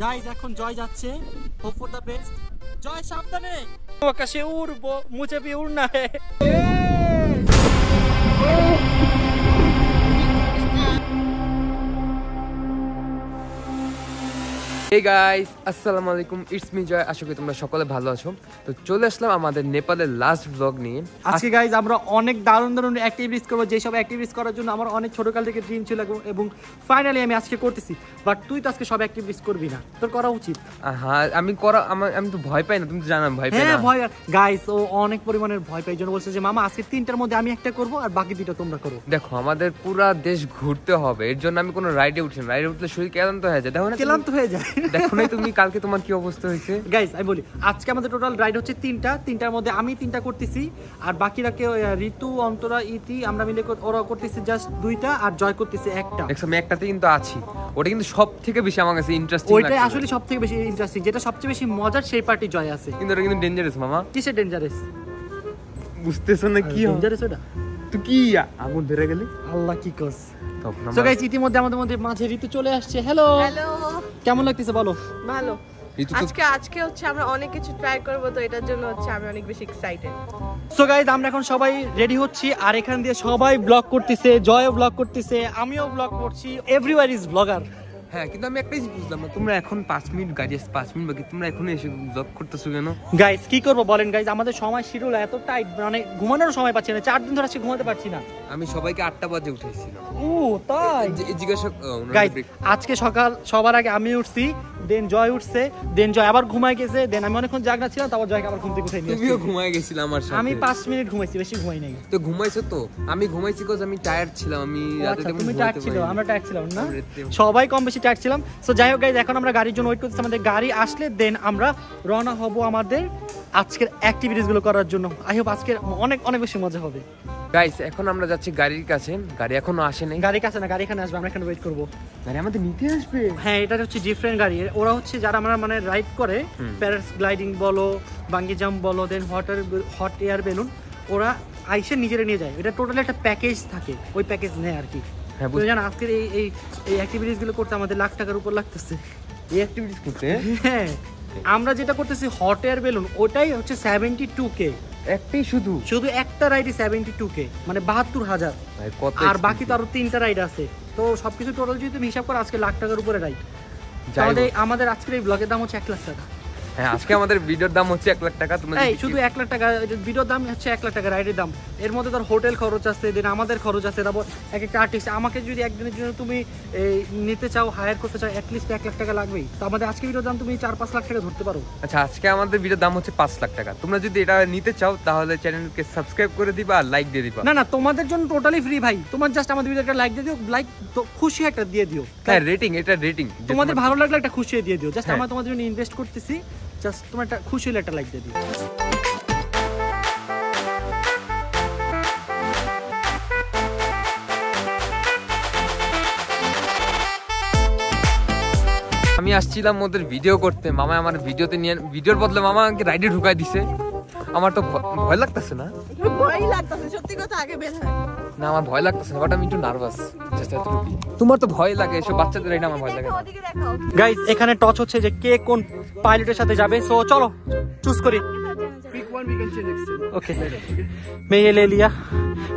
Guys এখন জয় যাচ্ছে। Hope for the best Joy সাবধানে! আকাশে উড়বো মুজে বি উড়না হে হে গাইস আসসালামু আলাইকুম ইটস মি জয় আশা করি তোমরা সকলে ভালো আছো। তো চলে আসলাম আমাদের নেপালের লাস্ট ব্লগ নিয়ে। আজকে গাইজ আমরা অনেক দারুণ দারুণ অ্যাক্টিভিটিস করব। যেসব অ্যাক্টিভিটিস করার জন্য আমার অনেক ছোটকাল থেকে ড্রিম ছিল এবং- এবং ফাইনালি আমি আজকে করতেছি। বাট তুই তো আজকে সব অ্যাক্টিভিটিস করবি না। তোর করা উচিত। হ্যাঁ আমি করা আমার আমি তো ভয় পাই না। তুমি তো জানো ভয় পাই হ্যাঁ না। ভয় গাইস ও অনেক পরিমাণের ভয় পাই এই জন্য বলছে যে মামা আজকে তিনটার মধ্যে আমি একটা করব আর বাকি দুইটা তোমরা করো। দেখো আমাদের পুরা দেশ ঘুরতে হবে। এর জন্য আমি কোনো রাইডে উঠছি না। রাইডে উঠলে শরীর ক্লান্ত হয়ে যায়। দেখো না ক্লান্ত হয়ে যায়। দেখো না তুমি কালকে তোমার কি অবস্থা হয়েছে? গাইস আমি বলি আজকে আমাদের টোটাল রাইড হচ্ছে তিনটা তিনটার মধ্যে আমি তিনটা করতেছি আর বাকিরা কেউ ঋতু অন্তরা ইতি আমরা মিলে ওরা করতেছি জাস্ট দুইটা আর জয় করতেছে একটা। আমি একটাতে কিন্তু আছি। ওটা কিন্তু সব থেকে বেশি আমার কাছে ইন্টারেস্টিং ওইটাই আসলে সব থেকে বেশি ইন্টারেস্টিং যেটা সবচেয়ে বেশি মজার সেই পার্টি জয় আছে। কিন্তু ওটা কিন্তু ডেঞ্জারাস মামা। কিসের ডেঞ্জারাস বুঝতেছো না কি ডেঞ্জারাস ওটা? তো কি আগুন ধরে গেলে? আল্লাহ কি কস। তখন গাইস ইতিমধ্যে আমাদের মধ্যে মাঝে ঋতু চলে আসছে। হ্যালো হ্যালো কেমন লাগতেছে বলো? ভালো। আজকে আজকে হচ্ছে আমরা অনেক কিছু ট্রাই করব তো এটার জন্য হচ্ছে আমি অনেক বেশি এক্সাইটেড সো গাইজ আমরা এখন সবাই রেডি হচ্ছি আর এখান দিয়ে সবাই ব্লগ করতেছে জয়ও ব্লগ করতেছে আমিও ব্লগ করছি এভরিওয়ার ইজ ব্লগার হ্যাঁ কিন্তু আমি একটাই বুঝলাম না তোমরা এখন পাঁচ মিনিট গাড়ি পাঁচ মিনিট বাকি তোমরা এখন এসে জব করতেছো কেন? গাইজ কি করব বলেন গাইজ আমাদের সময় শিডিউল এত টাইট মানে ঘুমানোর সময় পাচ্ছি না চার দিন ধরে আজকে ঘুমাতে পারছি না। আমি সবাইকে আটটা বাজে উঠেছিলাম। ও তাই? জিজ্ঞাসা গাইজ আজকে সকাল সবার আগে আমি উঠছি দেন জয় উঠছে দেন জয় আবার ঘুমায় গেছে দেন আমি অনেকক্ষণ জাগনা ছিলাম তারপর জয়কে আবার ঘুম থেকে উঠে নিয়ে তুমিও। ঘুমায় গেছিলে আমার সাথে। আমি পাঁচ মিনিট ঘুমাইছি বেশি ঘুমাই নাই। তো ঘুমাইছো তো? আমি ঘুমাইছি কজ আমি টায়ার্ড ছিলাম আমি রাতে আচ্ছা তেমন তুমি টায়ার্ড ছিল আমরা টায়ার্ড ছিলাম না? সবাই কম বেশি টায়ার্ড ছিলাম। সো যাই হোক গাইজ এখন আমরা গাড়ির জন্য ওয়েট করতেছি আমাদের গাড়ি আসলে দেন আমরা রওনা হব আমাদের আজকের অ্যাক্টিভিটিসগুলো করার জন্য। আই হোপ আজকে অনেক অনেক বেশি মজা হবে। গাইস এখন আমরা যাচ্ছি গাড়ির কাছে। গাড়ি এখনও আসে নাই। গাড়ির কাছে না গাড়ি এখানে আসবে আমরা এখানে ওয়েট করব। গাড়ি আমাদের নিতে আসবে। হ্যাঁ এটা হচ্ছে ডিফারেন্ট গাড়ি। ওরা হচ্ছে যারা আমরা মানে রাইড করে। প্যারাস গ্লাইডিং বলো বাঙ্গি জাম্প বলো then hot air hot air balloon ওরা আইসে নিজেরা নিয়ে যায়। এটা টোটালি একটা প্যাকেজ থাকে ওই প্যাকেজ নেয় আর কি। হ্যাঁ জানো আজকের এই এই এই অ্যাক্টিভিটিসগুলো করতে আমাদের লাখ টাকার উপর লাগতেছে। এই অ্যাক্টিভিটিস করতে? হ্যাঁ আমরা যেটা করতেছি হট এয়ার বেলুন ওটাই হচ্ছে সেভেন্টি টু কে একটাই শুধু? শুধু একটা রাইডই সেভেন্টি টু কে মানে বাহাত্তর হাজার। আর বাকি তো আরও তিনটা রাইড আছে। তো সবকিছু টোটাল যদি তুমি হিসাব করো আজকে লাখ টাকার উপরে রাইড তাহলে আমাদের আমাদের আজকের এই ব্লগের দাম হচ্ছে এক লাখ টাকা। হ্যাঁ আজকে আমাদের ভিডিওর দাম হচ্ছে এক লাখ টাকা তোমরা শুধু এক লাখ টাকা ভিডিওর দাম হচ্ছে এক লাখ টাকা রাইডের দাম। এর মধ্যে তোর হোটেল খরচ আছে দেন আমাদের খরচ আছে তারপর এক একটা আর্টিস্ট আমাকে যদি একদিনের জন্য তুমি নিতে চাও হায়ার করতে চাও অ্যাটলিস্ট এক লাখ টাকা লাগবেই। তো আমাদের আজকে ভিডিওর দাম তুমি চার পাঁচ লাখ টাকা ধরতে পারো। আচ্ছা আজকে আমাদের ভিডিওর দাম হচ্ছে পাঁচ লাখ টাকা। তোমরা যদি এটা নিতে চাও তাহলে চ্যানেলকে সাবস্ক্রাইব করে দিবা আর লাইক দিয়ে দিবা। না না তোমাদের জন্য টোটালি ফ্রি ভাই। তোমার জাস্ট আমাদের ভিডিও একটা লাইক দিয়ে দিও লাইক খুশি একটা দিয়ে দিও। হ্যাঁ রেটিং এটা রেটিং তোমাদের ভালো লাগলে একটা খুশি দিয়ে দিও। জাস্ট হ্যাঁ। আমরা তোমাদের জন্য ইনভেস্ট করতেছি। জাস্ট তোমার একটা খুশি হলে একটা লাইক দিয়ে দিও। আমি আসছিলাম ওদের ভিডিও করতে। মামা আমার ভিডিওতে নিয়ে ভিডিওর বদলে মামা আমাকে রাইডে ঢুকাই দিছে। আমার তো ভ- ভয় লাগতেছে না ভয় লাগতেছে সত্যি কথা আগে বের হয় না আমার ভয় লাগতেছে না বাট আমি একটু নার্ভাস তোমার তো ভয় লাগে এসব বাচ্চাদের রাইডে আমার ভয় লাগে না। ওদিকে দেখাও গাইজ এখানে টচ হচ্ছে যে কে কোন পাইলটের সাথে যাবে সো চলো চুজ করি ओके मैं ये ले लिया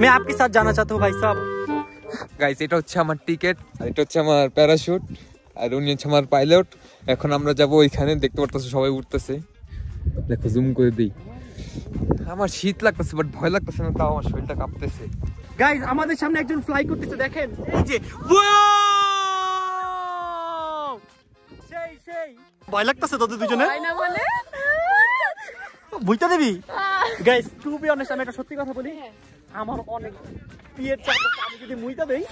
मैं आपके साथ जाना चाहता हूँ भाई साहब গাইস এটা হচ্ছে আমার টিকিট আর এটা হচ্ছে আমার প্যারাশুট আর উনি হচ্ছে আমার পাইলট এখন আমরা যাব ওইখানে দেখতে পারতেছে সবাই উঠতেছে দেখো জুম করে দিই আমার শীত লাগতেছে বাট ভয় লাগতেছে না তাও আমার শরীরটা কাঁপতেছে। গাইজ আমাদের সামনে একজন ফ্লাই করতেছে দেখেন। এই যে সেই সেই। ভয় লাগতেছে তোদের দুজনে? হয় না বলে বুঝতে দিবি? গাইজ টু বি অনেস্ট আমি একটা সত্যি কথা বলি। আমার অনেক পিয়ের চাপ আমি যদি মুইতা দেই।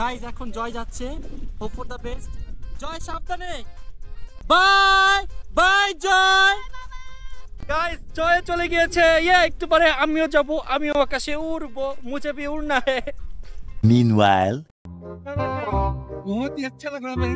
গাইজ এখন জয় যাচ্ছে। Hope for the best Joy সাবধানে। Bye by Joy! গাইজ জয় চলে গিয়েছে ইয়ে একটু পরে আমিও যাব আমিও আকাশে উড়বো মুঝে ভি উড়না হে Meanwhile, बहुत ही अच्छा लग रहा है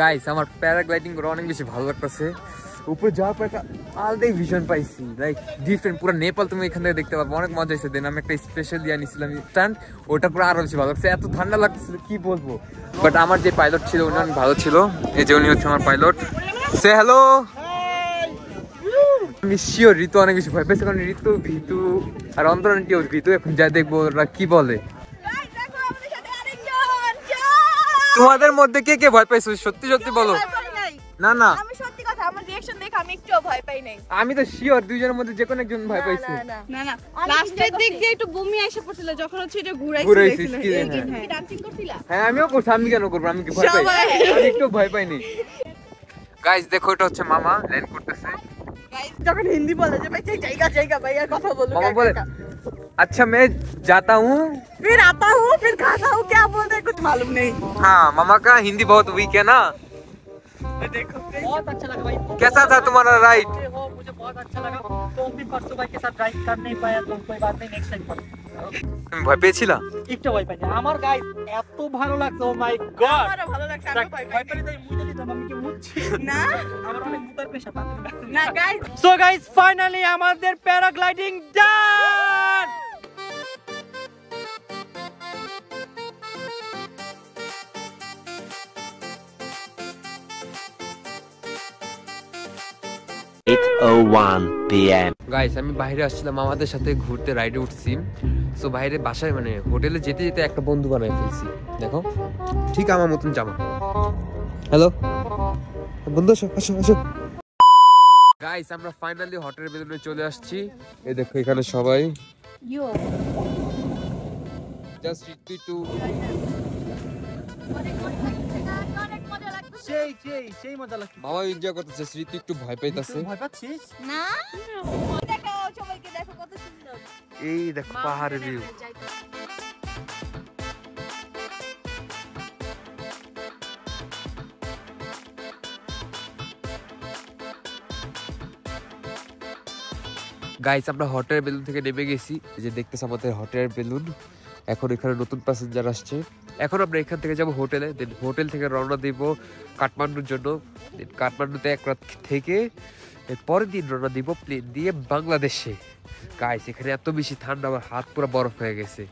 গাইস আমার প্যারাগ্লাইডিং করে অনেক বেশি ভালো লাগতেছে। উপরে যাওয়ার পর একটা আলাদাই ভিশন পাইছি। লাইক ডিফারেন্ট পুরো নেপাল তুমি এখান থেকে দেখতে পারব। অনেক মজা হয়েছে। দেন আমি একটা স্পেশাল দিয়ে নিয়েছিলাম স্ট্যান্ড ওটা পুরো আরও বেশি ভালো লাগছে। এত ঠান্ডা লাগছিল কি বলব? বাট আমার যে পাইলট ছিল, উনি অনেক ভালো ছিল। এই যে উনি হচ্ছে আমার পাইলট সে হ্যালো আমি শিওর ঋতু অনেক বেশি ভয় পেয়েছে। কারণ ঋতু, ভিতু, আর অন্তরানটিও ভিতু। এখন যা দেখব, ওরা কি বলে? তোমাদের মধ্যে কে কে ভয় পাইছো? সত্যি সত্যি বলো। না না। আমি তো শিওর দুইজনের মধ্যে যে কোনো একজন ভয় হ্যাঁ।, হ্যাঁ। আমিও করছি আমি কেন করব? আমি ভয় পাই? একটু ভয় পাইনি গাইস দেখো এটা হচ্ছে মামা ল্যান্ড করতেছে। যখন হিন্দি বলে যে ভাই জায়গা জায়গা ভাই আর কথা বলো মামা বলে अच्छा मैं जाता हूँ फिर आता हूँ फिर खाता हूँ क्या बोलते हैं कुछ मालूम नहीं हाँ मामा का हिंदी बहुत वीक है ना देखो बहुत अच्छा लगा भाई कैसा था तुम्हारा राइड ये हो मुझे बहुत अच्छा लगा तो भी परसों भाई के साथ ड्राइव कर नहीं पाया तो कोई बात नहीं नेक्स्ट टाइम पर তুমি ভয় পেয়েছিলা একটু ভয় পাইনি আমার গাইস এত ভালো লাগছে ও মাই গড আমারও ভালো লাগছে আমি ভয় ভয় পাই পেলে তাই মুই দিতাম আমি কি মুচ্ছি না আমার অনেক মুতার পেশা না গাইস সো গাইস ফাইনালি আমাদের প্যারাগ্লাইডিং ডান p.m. গাইস আমি বাইরে আসছিলাম আমাদের সাথে ঘুরতে রাইডে উঠছি। সো বাইরে বাসায় মানে হোটেলে যেতে যেতে একটা বন্ধু বানাই ফেলছি। দেখো ঠিক আমার মতন জামা। হ্যালো বন্ধু আসো আসো আসো। গাইস আমরা ফাইনালি হোটেলের ভেতরে চলে আসছি। এই দেখো এখানে সবাই। জাস্ট তুই টু সেই সেই সেই মজা লাগছে। মামা এনজয় করতেছে স্মৃতি একটু ভয় পাইতাছে। ভয় পাচ্ছিস? না। দেখো সবাইকে দেখো কত সুন্দর। এই দেখো পাহাড়ের ভিউ গাইস আমরা হটের বেলুন থেকে নেমে গেছি। যে দেখতেছ আমাদের হটের বেলুন এখন এখানে নতুন প্যাসেঞ্জার আসছে। এখন আমরা এখান থেকে যাব হোটেলে দেন হোটেল থেকে রওনা দিব কাঠমান্ডুর জন্য। কাঠমান্ডুতে এক রাত থেকে পরের দিন রওনা দিব প্লেন দিয়ে বাংলাদেশে। গাইস এখানে এত বেশি ঠান্ডা আমার হাত পুরো বরফ হয়ে গেছে।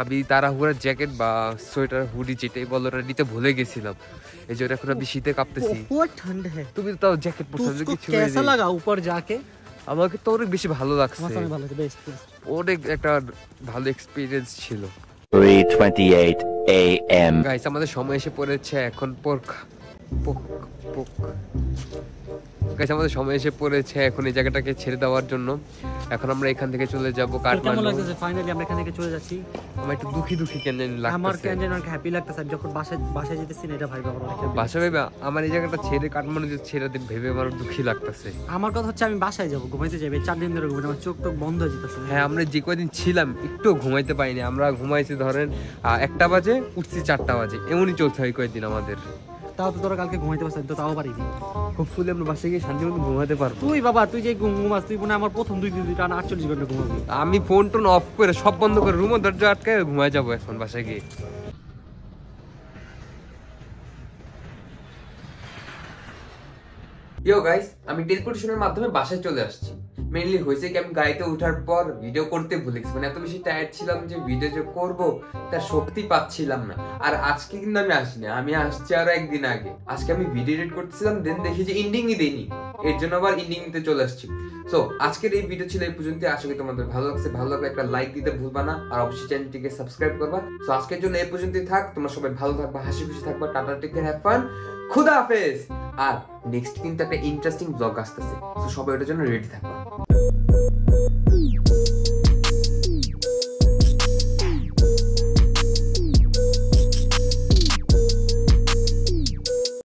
আমি তাড়াহুড়া জ্যাকেট বা সোয়েটার হুডি যেটাই বলো না নিতে ভুলে গেছিলাম। এই জন্য এখন আমি শীতে কাঁপতেছি। তুমি তাও জ্যাকেট পরছো কিছু লাগা উপর যাকে? আমাকে তো অনেক বেশি ভালো লাগছে। অনেক একটা ভালো এক্সপিরিয়েন্স ছিল। আমাদের সময় এসে পড়েছে এখন পোক পোক পোক। গাইস আমাদের সময় এসে পড়েছে এখন এই জায়গাটাকে ছেড়ে দেওয়ার জন্য। এখন আমরা এখান থেকে চলে যাব কাঠমান্ডু। ফাইনালি আমরা এখান থেকে চলে যাচ্ছি? আমার একটু দুঃখী দুঃখী কেন জানি আমার কেন যেন অনেক হ্যাপি লাগতেছে যখন বাসায় বাসায় যেতেছি না এটা ভাই happy বাসা ভেবে আমার এই জায়গাটা ছেড়ে কাঠমান্ডু যে ছেড়ে দিন ভেবে আমার দুঃখী লাগতেছে। আমার কথা হচ্ছে আমি বাসায় যাব ঘুমাইতে যাবে চার দিন ধরে আমার চোখ টোক বন্ধ হয়ে যেতেছে। হ্যাঁ আমরা যে কদিন ছিলাম একটু ঘুমাইতে পারিনি। আমরা ঘুমাইছি ধরেন একটা বাজে উঠছি চারটা বাজে। এমনই চলছে হয় কয়েকদিন আমাদের। তাও তো তোরা কালকে ঘুমাইতে পারছিস তো তাও পারিনি। হোপফুলি আমরা বাসায় গিয়ে শান্তি মতো ঘুমাতে পারব। তুই বাবা তুই যে ঘুমাস তুই মনে আমার প্রথম দুই দিন টানা আটচল্লিশ ঘণ্টা ঘুমাবি। আমি ফোন টোন অফ করে সব বন্ধ করে রুমও দরজা আটকে ঘুমায় যাব এখন বাসায় গিয়ে। ইয়ো গাইস আমি টেলিপোর্টেশনের মাধ্যমে বাসায় চলে আসছি। মেইনলি হয়েছে কি আমি গাড়িতে ওঠার পর ভিডিও করতে ভুলে গেছি মানে এত বেশি টায়ার্ড ছিলাম যে ভিডিও যে করব, তার শক্তি পাচ্ছিলাম না। আর আজকে কিন্তু আমি আসিনি, আমি আসছি আরও একদিন আগে। আজকে আমি ভিডিও এডিট করতেছিলাম দেন দেখি যে ইন্ডিংই দেইনি এর জন্য আবার ইন্ডিং নিতে চলে আসছি। সো আজকের এই ভিডিও ছিল এই পর্যন্ত আশা করি তোমাদের ভালো লাগছে। ভালো লাগলে একটা লাইক দিতে ভুলবা না। আর অবশ্যই চ্যানেলটিকে সাবস্ক্রাইব করবা। সো আজকের জন্য এই পর্যন্তই থাক। তোমরা সবাই ভালো থাকবা, হাসি খুশি থাকবা। টাটা টেক হ্যাভ ফান খুদা হাফেজ! আর নেক্সট কিন্তু একটা ইন্টারেস্টিং ব্লগ আসতেছে। সো সবাই ওটার জন্য রেডি থাকবা।